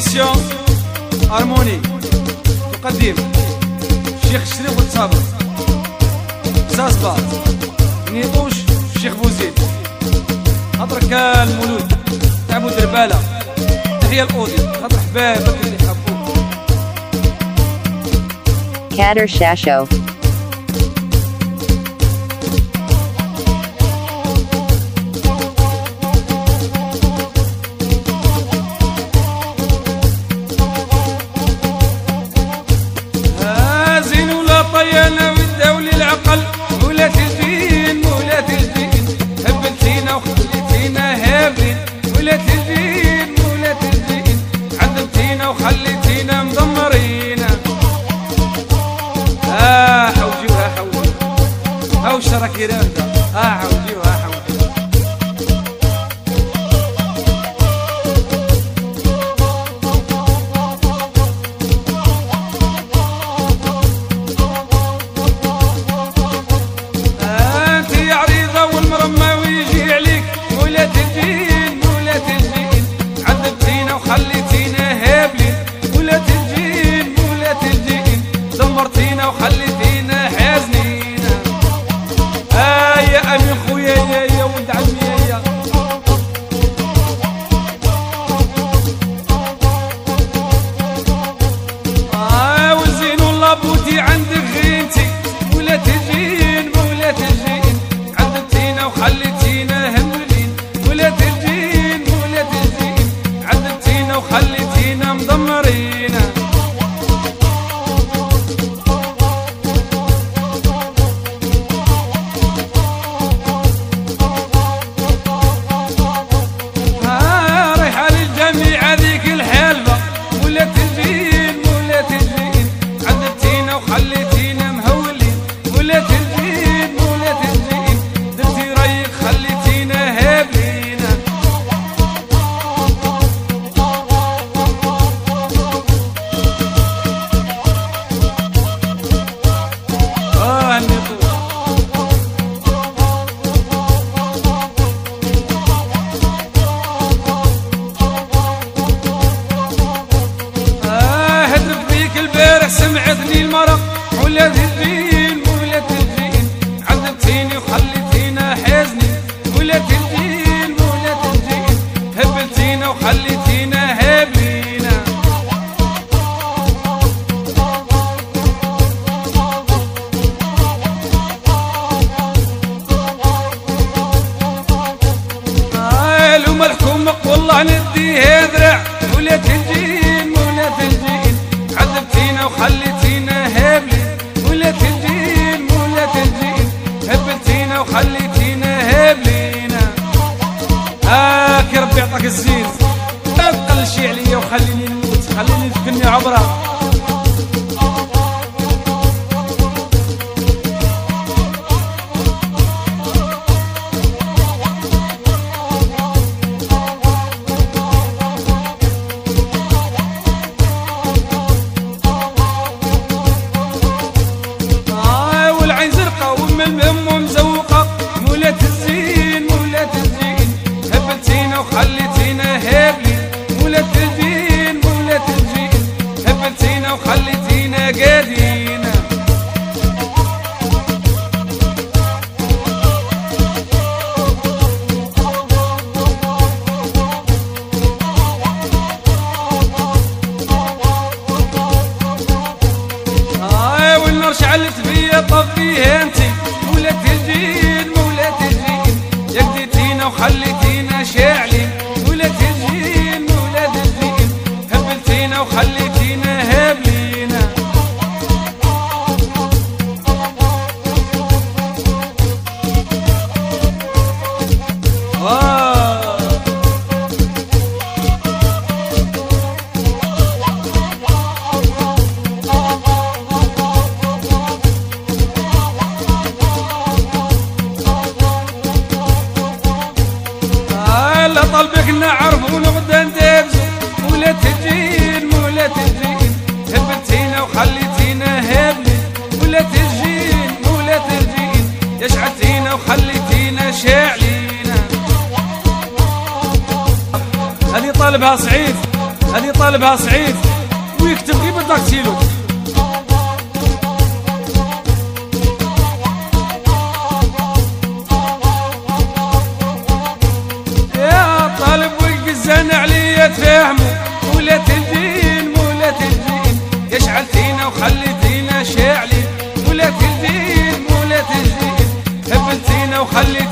ميسيون هارموني تقدم الشيخ شريف والصابر زازبا نيطوش الشيخ بوزيد خاطرك المولود تعبو دربالة تحية الأودي خاطر حبابك اللي حبوك كادر شاشو Ah, ah, أنت يا عريضة ويجي عليك عذبتينا وخليتينا هابلين ولاد الجيل ولاد الجيل. دمرتينا وخليتينا صابوتي عندك ربي يعطيك الزين. ما تقلش عليا وخليني نموت. خليني في الدنيا عبرة. وحلتينا شعلينا هذه طالبها سعيد هذه طالبها سعيد ويكتب غير بالداكتيلو فينا